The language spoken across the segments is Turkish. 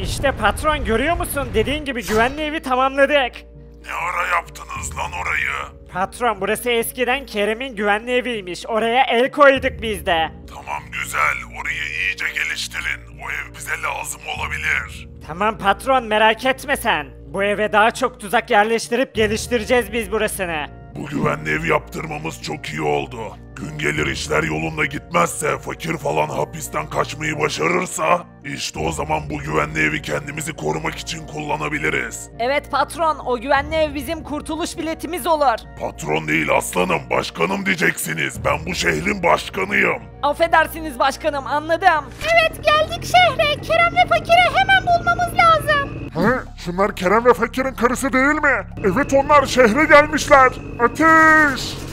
İşte patron görüyor musun? Dediğin gibi güvenli evi tamamladık. Ne ara yaptınız lan orayı? Patron burası eskiden Kerem'in güvenli eviymiş. Oraya el koyduk biz de. Tamam güzel, orayı iyice geliştirin. O ev bize lazım olabilir. Tamam patron merak etme sen. Bu eve daha çok tuzak yerleştirip geliştireceğiz biz burasını. Bu güvenli ev yaptırmamız çok iyi oldu. Gün gelir işler yolunda gitmezse, fakir falan hapisten kaçmayı başarırsa, işte o zaman bu güvenli evi kendimizi korumak için kullanabiliriz. Evet patron o güvenli ev bizim kurtuluş biletimiz olur. Patron değil aslanım, başkanım diyeceksiniz. Ben bu şehrin başkanıyım. Affedersiniz başkanım anladım. Evet geldik şehre. Kerem ve Fakir'i hemen bulmamız lazım. Hı? Şunlar Kerem ve Fakir'in karısı değil mi? Evet onlar şehre gelmişler. Ateş!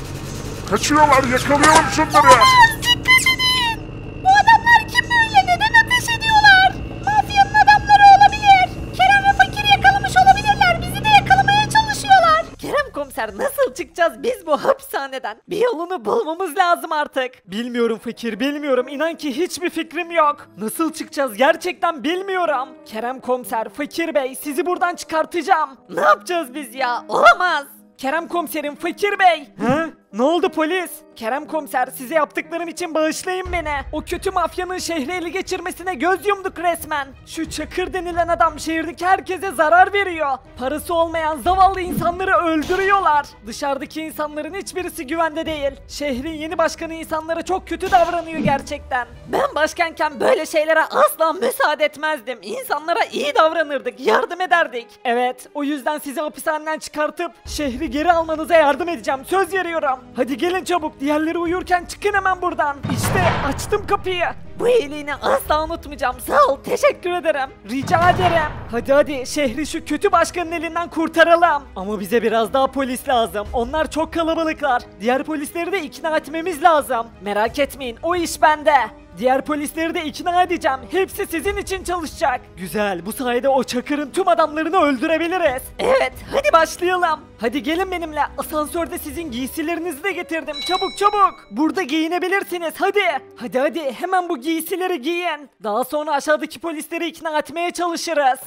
Kaçıyorlar yakalayalım şunları. Dikkat edin. Bu adamlar kim böyle? Neden ateş ediyorlar? Mafyanın adamları olabilir. Kerem ve Fakir'i yakalamış olabilirler. Bizi de yakalamaya çalışıyorlar. Kerem komiser nasıl çıkacağız biz bu hapishaneden? Bir yolunu bulmamız lazım artık. Bilmiyorum fakir bilmiyorum. İnan ki hiçbir fikrim yok. Nasıl çıkacağız gerçekten bilmiyorum. Kerem komiser, fakir bey sizi buradan çıkartacağım. Ne yapacağız biz ya? Olamaz. Kerem komiserim, fakir bey. Hı? Ne oldu polis? Kerem komiser size yaptıklarım için bağışlayın beni. O kötü mafyanın şehri ele geçirmesine göz yumduk resmen. Şu Çakır denilen adam şehirdeki herkese zarar veriyor. Parası olmayan zavallı insanları öldürüyorlar. Dışarıdaki insanların hiçbirisi güvende değil. Şehrin yeni başkanı insanlara çok kötü davranıyor gerçekten. Ben başkanken böyle şeylere asla müsaade etmezdim. İnsanlara iyi davranırdık, yardım ederdik. Evet, o yüzden sizi hapishaneden çıkartıp şehri geri almanıza yardım edeceğim. Söz veriyorum. Hadi gelin çabuk. Diğerleri uyurken çıkın hemen buradan. İşte açtım kapıyı. Bu iyiliğini asla unutmayacağım. Sağ ol. Teşekkür ederim. Rica ederim. Hadi hadi şehri şu kötü başkanın elinden kurtaralım. Ama bize biraz daha polis lazım. Onlar çok kalabalıklar. Diğer polisleri de ikna etmemiz lazım. Merak etmeyin. O iş bende. Diğer polisleri de ikna edeceğim. Hepsi sizin için çalışacak. Güzel. Bu sayede o Çakır'ın tüm adamlarını öldürebiliriz. Evet. Hadi başlayalım. Hadi gelin benimle. Asansörde sizin giysilerinizi de getirdim. Çabuk çabuk. Burada giyinebilirsiniz. Hadi. Hadi hadi. Hemen bu giysileri giyin. Daha sonra aşağıdaki polisleri ikna etmeye çalışırız.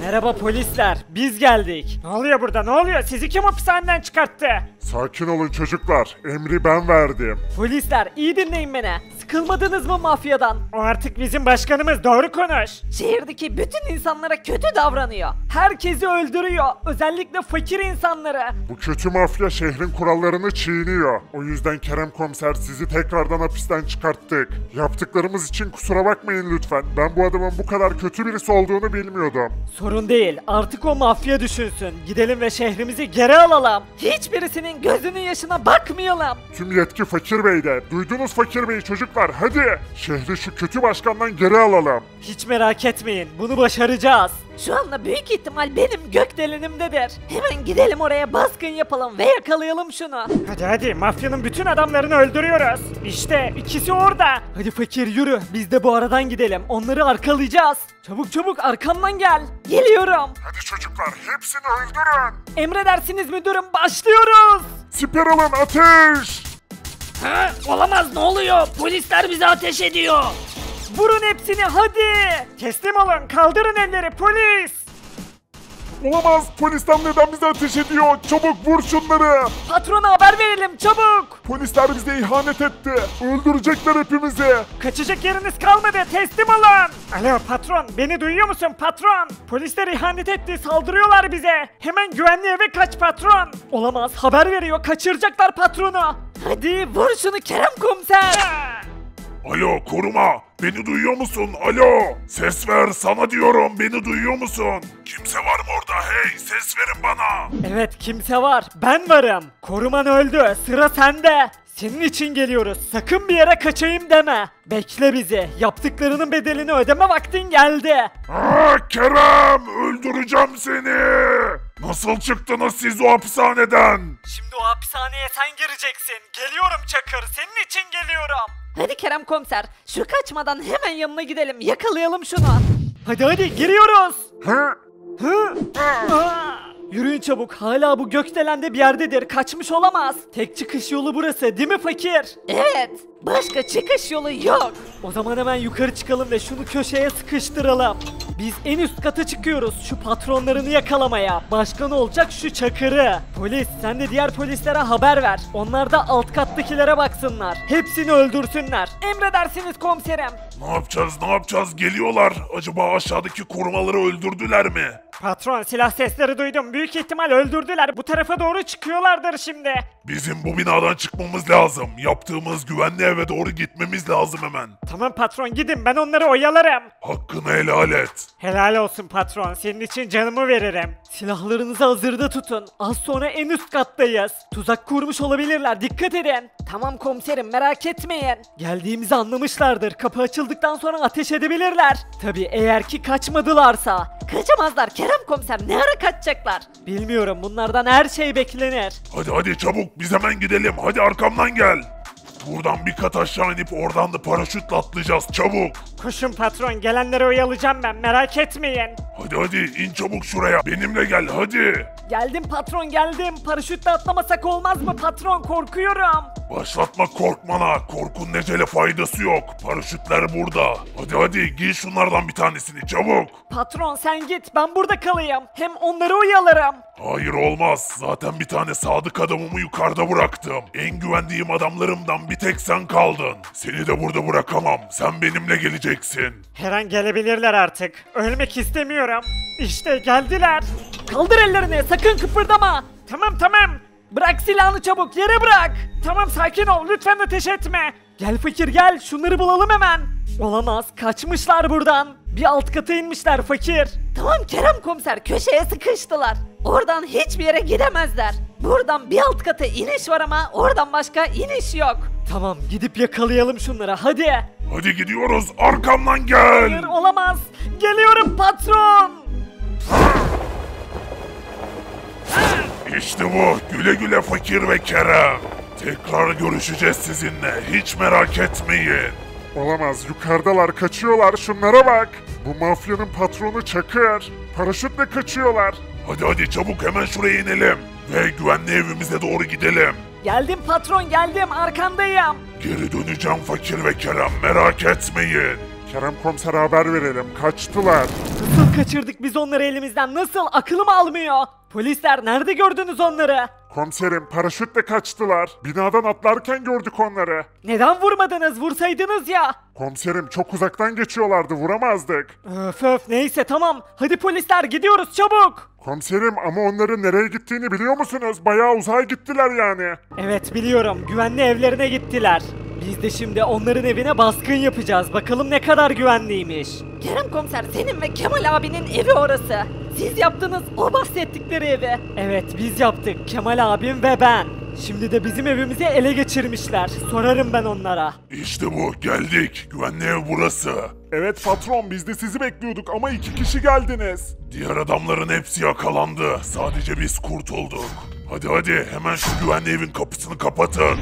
Merhaba polisler. Biz geldik. Ne oluyor burada? Ne oluyor? Sizi kim hapishaneden çıkarttı? Sakin olun çocuklar. Emri ben verdim. Polisler iyi dinleyin beni. Sıkılmadınız mı mafyadan? O artık bizim başkanımız. Doğru konuş. Şehirdeki bütün insanlara kötü davranıyor. Herkesi öldürüyor. Özellikle fakir insanları. Bu kötü mafya şehrin kurallarını çiğniyor. O yüzden Kerem komiser sizi tekrardan hapisten çıkarttık. Yaptıklarımız için kusura bakmayın lütfen. Ben bu adamın bu kadar kötü birisi olduğunu bilmiyordum. Sorun değil. Artık o mafya düşünsün. Gidelim ve şehrimizi geri alalım. Hiçbirisinin gözünün yaşına bakmayalım. Tüm yetki Fakir Bey'de. Duydunuz Fakir Bey çocuklar hadi. Şehri şu kötü başkandan geri alalım. Hiç merak etmeyin. Bunu başaracağız. Şu anda büyük ihtimal benim gökdelenimdedir. Hemen gidelim oraya baskın yapalım ve yakalayalım şunu. Hadi hadi mafyanın bütün adamlarını öldürüyoruz. İşte ikisi orada. Hadi fakir yürü. Biz de bu aradan gidelim. Onları arkalayacağız. Çabuk çabuk arkamdan gel. Geliyorum. Hadi çocuklar hepsini öldürün. Emredersiniz müdürüm başlıyoruz. Siper alın ateş. Ha, olamaz ne oluyor? Polisler bize ateş ediyor. Vurun hepsini hadi. Teslim olun. Kaldırın elleri polis. Olamaz polisler neden bize ateş ediyor? Çabuk vur şunları. Patrona haber verelim çabuk. Polisler bize ihanet etti. Öldürecekler hepimizi. Kaçacak yeriniz kalmadı. Teslim olun. Alo patron. Beni duyuyor musun patron? Polisler ihanet etti. Saldırıyorlar bize. Hemen güvenli eve kaç patron. Olamaz haber veriyor kaçıracaklar patronu. Hadi vur şunu Kerem komiser. Alo koruma, beni duyuyor musun? Alo, ses ver sana diyorum, beni duyuyor musun? Kimse var mı orada? Hey, ses verin bana. Evet kimse var. Ben varım. Koruman öldü. Sıra sende. Senin için geliyoruz. Sakın bir yere kaçayım deme. Bekle bizi. Yaptıklarının bedelini ödeme vaktin geldi. Aa, Kerem, öldüreceğim seni. Nasıl çıktınız siz o hapishaneden? Şimdi o hapishaneye sen gireceksin. Geliyorum Çakır. Senin için geliyorum. Hadi Kerem komiser şu kaçmadan hemen yanına gidelim yakalayalım şunu. Hadi hadi giriyoruz. Hı? Hı? Aa! Yürüyün çabuk hala bu gökdelende bir yerdedir kaçmış olamaz. Tek çıkış yolu burası değil mi fakir? Evet. Başka çıkış yolu yok. O zaman hemen yukarı çıkalım ve şunu köşeye sıkıştıralım. Biz en üst kata çıkıyoruz şu patronlarını yakalamaya. Başkan olacak şu çakırı. Polis sen de diğer polislere haber ver. Onlar da alt kattakilere baksınlar. Hepsini öldürsünler. Emredersiniz komiserim. Ne yapacağız ne yapacağız geliyorlar. Acaba aşağıdaki korumaları öldürdüler mi? Patron silah sesleri duydum. Büyük ihtimal öldürdüler. Bu tarafa doğru çıkıyorlardır şimdi. Bizim bu binadan çıkmamız lazım. Yaptığımız güvenli eve doğru gitmemiz lazım hemen. Tamam patron gidin ben onları oyalarım. Hakkını helal et. Helal olsun patron. Senin için canımı veririm. Silahlarınızı hazırda tutun. Az sonra en üst kattayız. Tuzak kurmuş olabilirler. Dikkat edin. Tamam komiserim merak etmeyin. Geldiğimizi anlamışlardır. Kapı açıldıktan sonra ateş edebilirler. Tabii eğer ki kaçmadılarsa. Kaçamazlar Kerem komiser ne ara kaçacaklar? Bilmiyorum bunlardan her şey beklenir. Hadi hadi çabuk biz hemen gidelim. Hadi arkamdan gel. Buradan bir kat aşağı inip oradan da paraşütle atlayacağız çabuk. Koşun patron gelenleri oyalayacağım ben merak etmeyin. Hadi hadi in çabuk şuraya. Benimle gel hadi. Geldim patron geldim. Paraşütle atlamasak olmaz mı patron korkuyorum. Başlatma korkmana. Korkun necele faydası yok. Paraşütler burada. Hadi hadi giy şunlardan bir tanesini çabuk. Patron sen git ben burada kalayım. Hem onları oyalarım. Hayır olmaz. Zaten bir tane sadık adamımı yukarıda bıraktım. En güvendiğim adamlarımdan bir tek sen kaldın. Seni de burada bırakamam. Sen benimle geleceksin. Her an gelebilirler artık. Ölmek istemiyorum. İşte geldiler. Kaldır ellerini sakın kıpırdama. Tamam tamam. Bırak silahını çabuk yere bırak. Tamam sakin ol lütfen ateş etme. Gel fakir gel şunları bulalım hemen. Olamaz kaçmışlar buradan. Bir alt kata inmişler fakir. Tamam Kerem komiser köşeye sıkıştılar. Oradan hiçbir yere gidemezler. Buradan bir alt kata iniş var ama oradan başka iniş yok. Tamam gidip yakalayalım şunları hadi. Hadi gidiyoruz. Arkamdan gel. Hayır olamaz. Geliyorum patron. İşte bu. Güle güle fakir ve Kerem. Tekrar görüşeceğiz sizinle. Hiç merak etmeyin. Olamaz yukarıdalar kaçıyorlar şunlara bak. Bu mafyanın patronu Çakır. Paraşütle kaçıyorlar. Hadi hadi çabuk hemen şuraya inelim. Ve güvenli evimize doğru gidelim. Geldim patron geldim arkandayım. Geri döneceğim fakir ve Kerem merak etmeyin. Kerem komisere haber verelim kaçtılar. Nasıl kaçırdık biz onları elimizden nasıl aklım almıyor. Polisler nerede gördünüz onları? Komiserim paraşütle kaçtılar. Binadan atlarken gördük onları. Neden vurmadınız vursaydınız ya. Komiserim çok uzaktan geçiyorlardı vuramazdık. Öf öf neyse tamam hadi polisler gidiyoruz çabuk. Komiserim ama onların nereye gittiğini biliyor musunuz? Bayağı uzağa gittiler yani. Evet biliyorum güvenli evlerine gittiler. Biz de şimdi onların evine baskın yapacağız. Bakalım ne kadar güvenliymiş. Kerem komiser senin ve Kemal abinin evi orası. Siz yaptınız o bahsettikleri evi. Evet biz yaptık Kemal abim ve ben. Şimdi de bizim evimizi ele geçirmişler. Sorarım ben onlara. İşte bu geldik. Güvenli ev burası. Evet patron biz de sizi bekliyorduk ama iki kişi geldiniz. Diğer adamların hepsi yakalandı. Sadece biz kurtulduk. Hadi hadi hemen şu güvenli evin kapısını kapatın.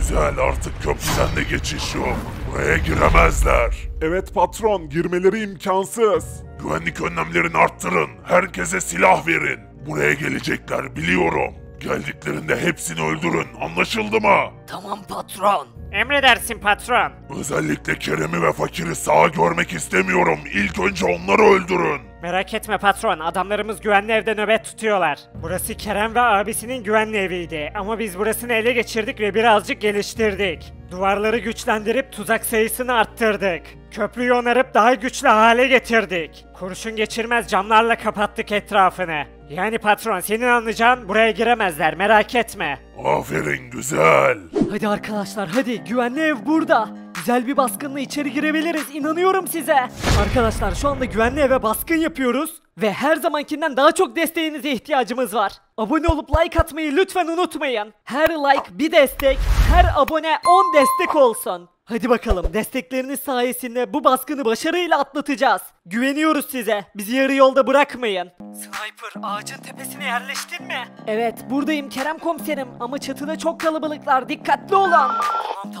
Güzel artık köprüden de geçiş yok. Buraya giremezler. Evet patron girmeleri imkansız. Güvenlik önlemlerini arttırın. Herkese silah verin. Buraya gelecekler biliyorum. Geldiklerinde hepsini öldürün. Anlaşıldı mı? Tamam patron. Emredersin patron. Özellikle Kerem'i ve Fakir'i sağ görmek istemiyorum. İlk önce onları öldürün. Merak etme patron, adamlarımız güvenli evde nöbet tutuyorlar. Burası Kerem ve abisinin güvenli eviydi ama biz burasını ele geçirdik ve birazcık geliştirdik. Duvarları güçlendirip tuzak sayısını arttırdık. Köprüyü onarıp daha güçlü hale getirdik. Kurşun geçirmez camlarla kapattık etrafını. Yani patron senin anlayacağın buraya giremezler merak etme. Aferin güzel. Hadi arkadaşlar hadi güvenli ev burada. Güzel bir baskınla içeri girebiliriz inanıyorum size. Arkadaşlar şu anda güvenli eve baskın yapıyoruz. Ve her zamankinden daha çok desteğinize ihtiyacımız var. Abone olup like atmayı lütfen unutmayın. Her like bir destek, her abone 10 destek olsun. Hadi bakalım destekleriniz sayesinde bu baskını başarıyla atlatacağız. Güveniyoruz size. Bizi yarı yolda bırakmayın. Sniper ağacın tepesine yerleştin mi? Evet buradayım Kerem komiserim ama çatıda çok kalabalıklar dikkatli olun.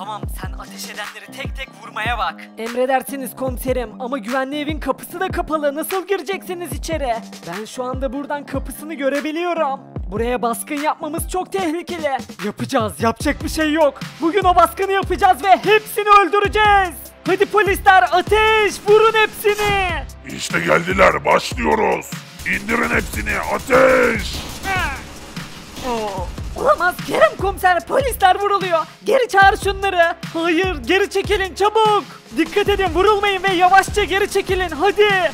Tamam sen ateş edenleri tek tek vurmaya bak. Emredersiniz komiserim ama güvenli evin kapısı da kapalı nasıl gireceksiniz içeri? Ben şu anda buradan kapısını görebiliyorum. Buraya baskın yapmamız çok tehlikeli. Yapacağız yapacak bir şey yok. Bugün o baskını yapacağız ve hepsini öldüreceğiz. Hadi polisler ateş vurun hepsini. İşte geldiler başlıyoruz. İndirin hepsini ateş. Olamaz Kerem komiser polisler vuruluyor. Geri çağır şunları. Hayır geri çekilin çabuk. Dikkat edin vurulmayın ve yavaşça geri çekilin hadi.